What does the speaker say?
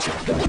Gotcha.